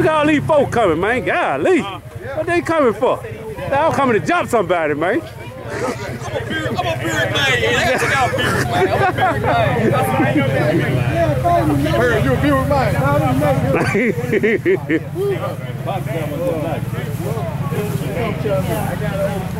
Look at all these folk coming, man. Golly. Uh, what they coming for? They all coming to jump somebody, man. I'm a beard, I'm a man. I gotta check out beard man. I'm a beard man. Hey, you a beer got mine.